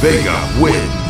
Vega wins.